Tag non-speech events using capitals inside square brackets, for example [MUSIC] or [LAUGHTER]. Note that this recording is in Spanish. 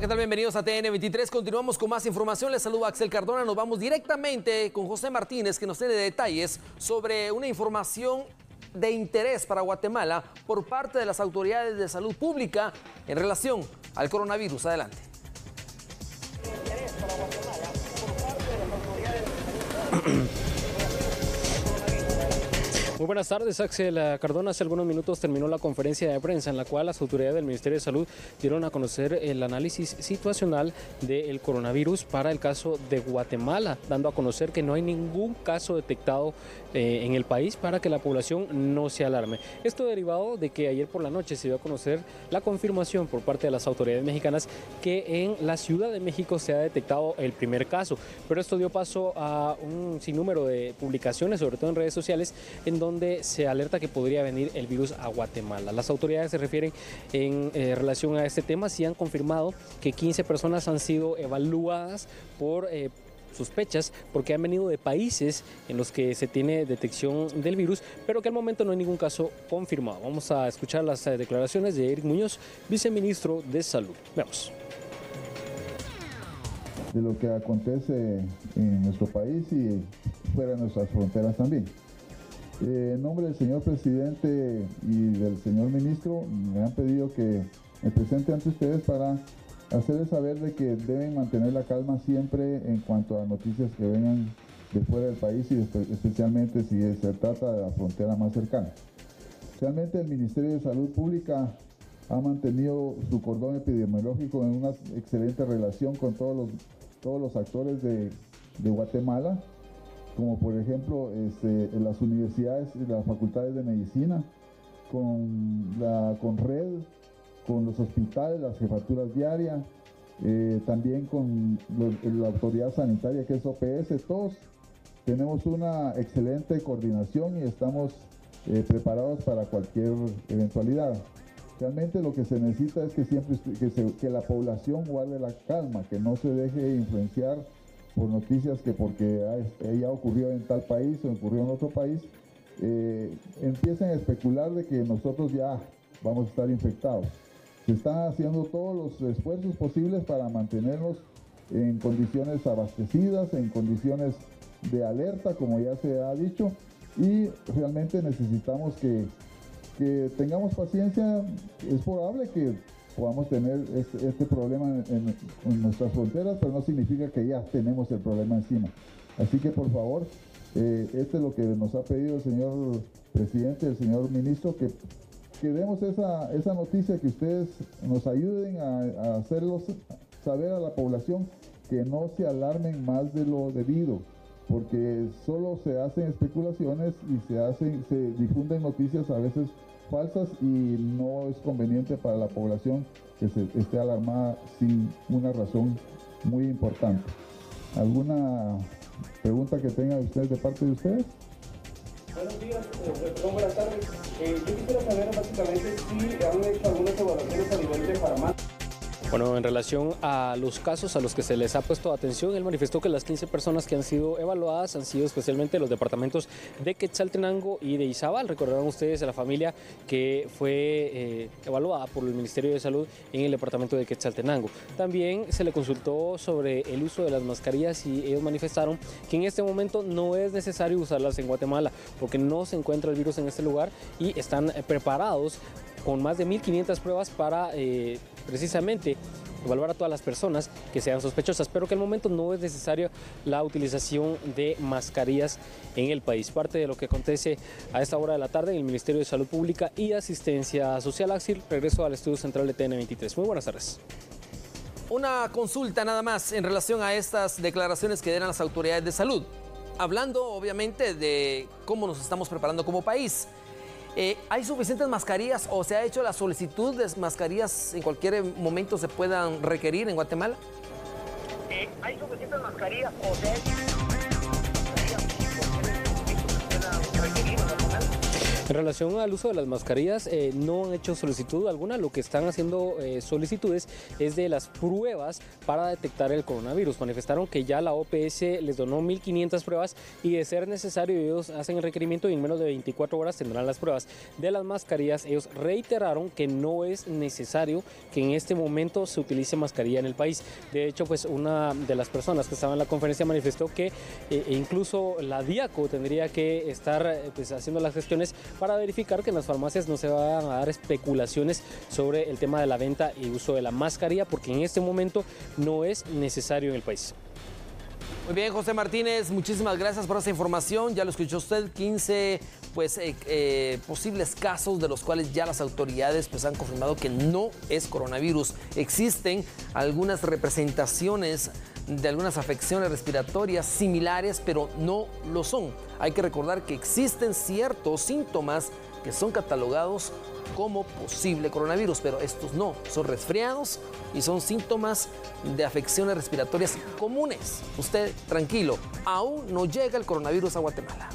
¿qué tal? Bienvenidos a TN23. Continuamos con más información. Les saludo Axel Cardona. Nos vamos directamente con José Martínez, que nos tiene detalles sobre una información de interés para Guatemala por parte de las autoridades de salud pública en relación al coronavirus. Adelante. [CLEARS THROAT] Muy buenas tardes, Axel Cardona. Hace algunos minutos terminó la conferencia de prensa en la cual las autoridades del Ministerio de Salud dieron a conocer el análisis situacional del coronavirus para el caso de Guatemala, dando a conocer que no hay ningún caso detectado eh, en el país para que la población no se alarme. Esto derivado de que ayer por la noche se dio a conocer la confirmación por parte de las autoridades mexicanas que en la Ciudad de México se ha detectado el primer caso, pero esto dio paso a un sinnúmero de publicaciones, sobre todo en redes sociales, en donde donde se alerta que podría venir el virus a Guatemala. Las autoridades se refieren en eh, relación a este tema, si han confirmado que 15 personas han sido evaluadas por... Eh, sospechas porque han venido de países en los que se tiene detección del virus, pero que al momento no hay ningún caso confirmado. Vamos a escuchar las eh, declaraciones de Eric Muñoz, viceministro de Salud. Veamos. De lo que acontece en nuestro país y fuera de nuestras fronteras también. Eh, en nombre del señor presidente y del señor ministro, me han pedido que me presente ante ustedes para hacerles saber de que deben mantener la calma siempre en cuanto a noticias que vengan de fuera del país y especialmente si se trata de la frontera más cercana. Realmente el Ministerio de Salud Pública ha mantenido su cordón epidemiológico en una excelente relación con todos los, todos los actores de, de Guatemala como por ejemplo este, las universidades y las facultades de medicina, con la con red, con los hospitales, las jefaturas diarias, eh, también con la autoridad sanitaria que es OPS, todos tenemos una excelente coordinación y estamos eh, preparados para cualquier eventualidad. Realmente lo que se necesita es que siempre que la población guarde la calma, que no se deje influenciar por noticias que porque ya ocurrió en tal país o ocurrió en otro país, eh, empiezan a especular de que nosotros ya vamos a estar infectados. Se están haciendo todos los esfuerzos posibles para mantenernos en condiciones abastecidas, en condiciones de alerta, como ya se ha dicho, y realmente necesitamos que, que tengamos paciencia. Es probable que podamos tener este, este problema en, nuestras fronteras, pero no significa que ya tenemos el problema encima. Así que por favor, eh, este es lo que nos ha pedido el señor presidente, el señor ministro, que, que demos esa, esa noticia, que ustedes nos ayuden a, a hacerlos saber a la población que no se alarmen más de lo debido porque solo se hacen especulaciones y se hacen, se difunden noticias a veces falsas y no es conveniente para la población que se esté alarmada sin una razón muy importante. ¿Alguna pregunta que tenga usted de parte de ustedes? Buenos días, eh, buenas tardes. Eh, yo quisiera saber básicamente si han hecho algunas evaluaciones a nivel de farmacia. Bueno, en relación a los casos a los que se les ha puesto atención, él manifestó que las 15 personas que han sido evaluadas han sido especialmente los departamentos de Quetzaltenango y de Izabal. Recordarán ustedes a la familia que fue eh, evaluada por el Ministerio de Salud en el departamento de Quetzaltenango. También se le consultó sobre el uso de las mascarillas y ellos manifestaron que en este momento no es necesario usarlas en Guatemala porque no se encuentra el virus en este lugar y están preparados con más de 1.500 pruebas para eh, precisamente evaluar a todas las personas que sean sospechosas, pero que al momento no es necesario la utilización de mascarillas en el país. Parte de lo que acontece a esta hora de la tarde en el Ministerio de Salud Pública y Asistencia Social Axil. Regreso al estudio central de TN23. Muy buenas tardes. Una consulta nada más en relación a estas declaraciones que dieron las autoridades de salud. Hablando obviamente de cómo nos estamos preparando como país. Eh, ¿Hay suficientes mascarillas o se ha hecho la solicitud de mascarillas en cualquier momento se puedan requerir en Guatemala? Eh, ¿Hay suficientes mascarillas o se ha hecho En relación al uso de las mascarillas, eh, no han hecho solicitud alguna. Lo que están haciendo eh, solicitudes es de las pruebas para detectar el coronavirus. Manifestaron que ya la OPS les donó 1.500 pruebas y de ser necesario ellos hacen el requerimiento y en menos de 24 horas tendrán las pruebas. De las mascarillas, ellos reiteraron que no es necesario que en este momento se utilice mascarilla en el país. De hecho, pues una de las personas que estaba en la conferencia manifestó que eh, incluso la DIACO tendría que estar pues, haciendo las gestiones para verificar que en las farmacias no se van a dar especulaciones sobre el tema de la venta y uso de la mascarilla, porque en este momento no es necesario en el país. Muy bien, José Martínez, muchísimas gracias por esa información. Ya lo escuchó usted, 15 pues, eh, eh, posibles casos de los cuales ya las autoridades pues, han confirmado que no es coronavirus. Existen algunas representaciones de algunas afecciones respiratorias similares, pero no lo son. Hay que recordar que existen ciertos síntomas que son catalogados como posible coronavirus, pero estos no, son resfriados y son síntomas de afecciones respiratorias comunes. Usted tranquilo, aún no llega el coronavirus a Guatemala.